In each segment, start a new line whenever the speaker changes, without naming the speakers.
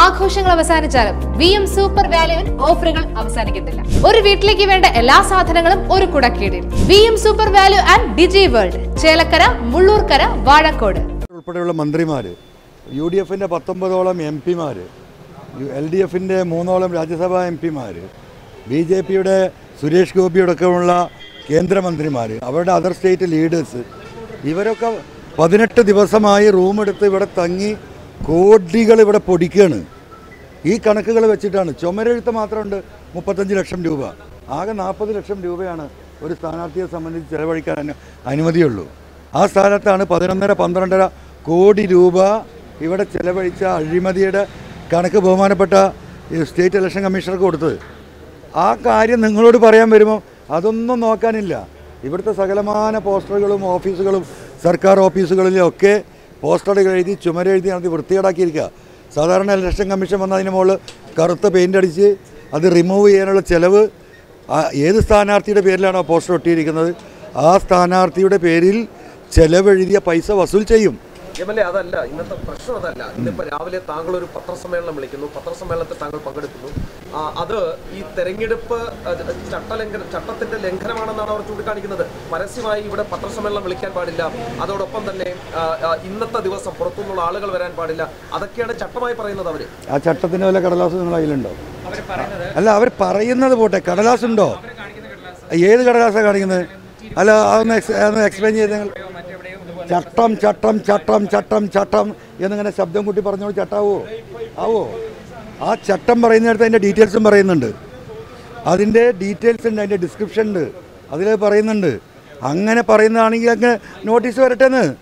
ആഘോഷങ്ങൾ അവസാനിച്ചാലും V M super വാല്യുവിൽ ഓഫറുകൾ അവസാനിക്കുന്നില്ല ഒരു വീട്ടിലേക്ക് വേണ്ട എല്ലാ സാധനങ്ങളും ഒരു കുടക്കീടിൽ. V M Super Value and Digi World Chelakkara Mullurkara Vazhakode.
ഉൾപ്പെടെയുള്ള മന്ത്രിമാര് യു ഡി എഫിന്റെ പത്തൊമ്പതോളം എം പിമാര് എൽ ഡി എഫിന്റെ മൂന്നോളം രാജ്യസഭാ എം പിമാര് ബി ജെ പിയുടെ സുരേഷ് ഗോപിയോടൊക്കെയുള്ള കേന്ദ്രമന്ത്രിമാർ അവരുടെ അതർ സ്റ്റേറ്റ് ലീഡേഴ്സ് ഇവരൊക്കെ പതിനെട്ട് ദിവസമായി റൂമെടുത്ത് ഇവിടെ തങ്ങി കോടികൾ ഇവിടെ പൊടിക്കുകയാണ് ഈ കണക്കുകൾ വെച്ചിട്ടാണ്. ചുമരെഴുത്ത് മാത്രമുണ്ട് മുപ്പത്തഞ്ച് ലക്ഷം രൂപ. ആകെ നാൽപ്പത് ലക്ഷം രൂപയാണ് ഒരു സ്ഥാനാർത്ഥിയെ സംബന്ധിച്ച് ചിലവഴിക്കാൻ അനു- അനുമതിയുള്ളൂ. ആ സ്ഥാനത്താണ് പതിനൊന്നര പന്ത്രണ്ടര കോടി രൂപ ഇവിടെ ചെലവഴിച്ച അഴിമതിയുടെ കണക്ക് ബഹുമാനപ്പെട്ട സ്റ്റേറ്റ് ഇലക്ഷൻ കമ്മീഷണർക്ക് കൊടുത്തത്. ആ കാര്യം നിങ്ങളോട് പറയാൻ വരുമോ? അതൊന്നും നോക്കാനില്ല. ഇവിടുത്തെ സകലമാന പോസ്റ്ററുകളും ഓഫീസുകളും സർക്കാർ ഓഫീസുകളിലും ഒക്കെ പോസ്റ്ററുകൾ എഴുതി ചുമരെഴുതി നടത്തി വൃത്തികേടാക്കിയിരിക്കുക. സാധാരണ ഇലക്ഷൻ കമ്മീഷൻ വന്നതിന് മുകളിൽ കറുത്ത പെയിന്റ് അടിച്ച് അത് റിമൂവ് ചെയ്യാനുള്ള ചിലവ് ഏത് സ്ഥാനാർത്ഥിയുടെ പേരിലാണോ പോസ്റ്റർ ഒട്ടിയിരിക്കുന്നത്? ആ സ്ഥാനാർത്ഥിയുടെ പേരിൽ ചെലവെഴുതിയ പൈസ വസൂൽ ചെയ്യും.
എം എൽ എ അതല്ല ഇന്നത്തെ പ്രശ്നം അതല്ല. ഇന്നിപ്പോ രാവിലെ താങ്കൾ ഒരു പത്രസമ്മേളനം വിളിക്കുന്നു. പത്രസമ്മേളനത്തിൽ താങ്കൾ പങ്കെടുക്കുന്നു. അത് ഈ തെരഞ്ഞെടുപ്പ് ചട്ടലംഘന ചട്ടത്തിന്റെ ലംഘനമാണെന്നാണ് അവർ ചൂണ്ടിക്കാണിക്കുന്നത്. പരസ്യമായി ഇവിടെ പത്രസമ്മേളനം വിളിക്കാൻ പാടില്ല. അതോടൊപ്പം തന്നെ ഇന്നത്തെ ദിവസം പുറത്തുനിന്നുള്ള ആളുകൾ വരാൻ പാടില്ല. അതൊക്കെയാണ് ചട്ടമായി പറയുന്നത് അവർ.
ആ ചട്ടത്തിന് വല്ല കടലാസ് നിങ്ങളുടെ കയ്യിലുണ്ടോ? അല്ല അവർ പറയുന്നത് പോട്ടെ. കടലാസ്. ഉണ്ടോ ഏത് കടലാസാണ് കാണിക്കുന്നത്? അല്ല അതൊന്ന് അതൊന്ന് എക്സ്പ്ലെയിൻ ചെയ്ത് നിങ്ങൾ ചട്ടം ചട്ടം ചട്ടം ചട്ടം ചട്ടം എന്നിങ്ങനെ ശബ്ദം കൂട്ടി പറഞ്ഞോ ചട്ടാവോ. ആവോ. ആ ചട്ടം പറയുന്നിടത്ത് അതിന്റെ ഡീറ്റെയിൽസും പറയുന്നുണ്ട്. അതിന്റെ ഡീറ്റെയിൽസ് ഉണ്ട് അതിന്റെ ഡിസ്ക്രിപ്ഷൻ ഉണ്ട്. അതിൽ പറയുന്നുണ്ട്. അങ്ങനെ പറയുന്നതാണെങ്കിൽ അങ്ങനെ നോട്ടീസ് വരട്ടെന്ന്.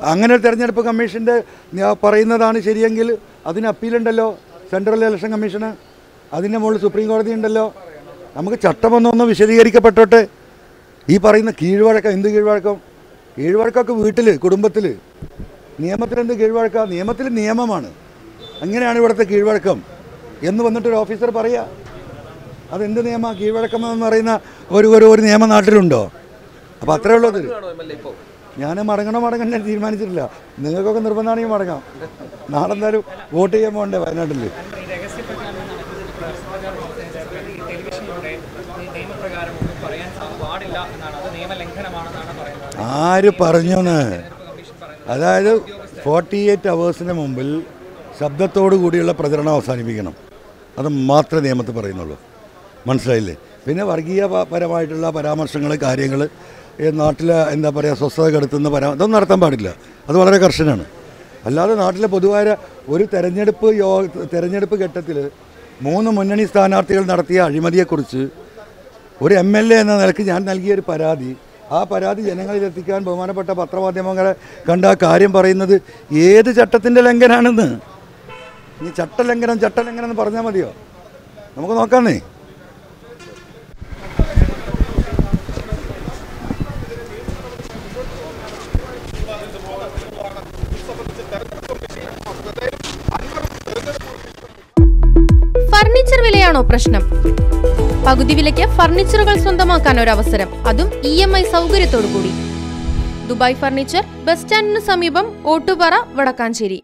അങ്ങനെ തെരഞ്ഞെടുപ്പ് കമ്മീഷന്റെ പറയുന്നതാണ് ശരിയെങ്കിൽ അതിന് അപ്പീലുണ്ടല്ലോ സെൻട്രൽ ഇലക്ഷൻ കമ്മീഷന്. അതിന്റെ മുകളിൽ സുപ്രീം കോടതി ഉണ്ടല്ലോ. നമുക്ക് ചട്ടമൊന്നൊന്ന് വിശദീകരിക്കപ്പെട്ടോട്ടെ. ഈ പറയുന്ന കീഴ്വഴക്കം എന്ത് കീഴ്വഴക്കം? കീഴ്വഴക്കമൊക്കെ വീട്ടിൽ കുടുംബത്തിൽ നിയമത്തിൽ എന്ത് കീഴ്വഴക്കം? നിയമത്തിൽ നിയമമാണ്. അങ്ങനെയാണ് ഇവിടുത്തെ കീഴ്വഴക്കം. എന്ന് വന്നിട്ടൊരു ഓഫീസർ പറയുക അതെന്ത് നിയമ? കീഴ്വഴക്കം എന്ന് പറയുന്ന ഒരു ഒരു ഒരു നിയമം നാട്ടിലുണ്ടോ? അപ്പോൾ അത്രേ ഉള്ളൂ അതിൽ
ആണോ എം എൽ എ ഇപ്പോൾ
ഞാൻ മടങ്ങണോ മടങ്ങണ്ടേ തീരുമാനിച്ചിട്ടില്ല. നിങ്ങൾക്കൊക്കെ നിർബന്ധമാണെങ്കിൽ മടങ്ങാം. നാളെ എന്തായാലും വോട്ട് ചെയ്യാൻ പോകണ്ടേ വയനാട്ടിൽ
ടെലിവിഷനിലൂടെ നിയമപ്രകാരം പറയാൻ പാടില്ല എന്നാണ്. അത് നിയമലംഘനമാണെന്നാണ് പറയുന്നത്.
ആര് പറഞ്ഞുന്ന്? അതായത് ഫോർട്ടി എയ്റ്റ് അവേഴ്സിന് മുമ്പിൽ ശബ്ദത്തോടു കൂടിയുള്ള പ്രചരണം അവസാനിപ്പിക്കണം. അത് മാത്രമേ നിയമത്തിൽ പറയുന്നുള്ളൂ. മനസ്സിലായില്ലേ? പിന്നെ വർഗീയപരമായിട്ടുള്ള പരാമർശങ്ങൾ കാര്യങ്ങൾ ഈ നാട്ടിലെ എന്താ പറയുക സ്വസ്ഥത കെടുത്തുന്ന പരാ ഇതൊന്നും നടത്താൻ പാടില്ല. അത് വളരെ കർശനമാണ്. അല്ലാതെ നാട്ടിലെ പൊതുവായ ഒരു തെരഞ്ഞെടുപ്പ് യോഗ തെരഞ്ഞെടുപ്പ് ഘട്ടത്തിൽ മൂന്ന് മുന്നണി സ്ഥാനാർത്ഥികൾ നടത്തിയ അഴിമതിയെക്കുറിച്ച് ഒരു എം എൽ എ എന്ന നിലയ്ക്ക് ഞാൻ നൽകിയ ഒരു പരാതി. ആ പരാതി ജനങ്ങളിൽ എത്തിക്കാൻ ബഹുമാനപ്പെട്ട പത്രമാധ്യമങ്ങളെ കണ്ട കാര്യം പറയുന്നത് ഏത് ചട്ടത്തിന്റെ ലംഘനാണെന്ന്? ഈ ചട്ടലംഘനം ചട്ടലംഘനം എന്ന് പറഞ്ഞാൽ മതിയോ? നമുക്ക് നോക്കാന്നേ.
ഫർണിച്ചർ വിലയാണോ പ്രശ്നം? പകുതി വിലയ്ക്ക് ഫർണിച്ചറുകൾ സ്വന്തമാക്കാൻ ഒരു അവസരം അതും ഇ എം ഐ സൗകര്യത്തോടു കൂടി ദുബായ് ഫർണിച്ചർ ബസ് സ്റ്റാൻഡിന് സമീപം ഓട്ടുപാറ വടക്കാഞ്ചേരി.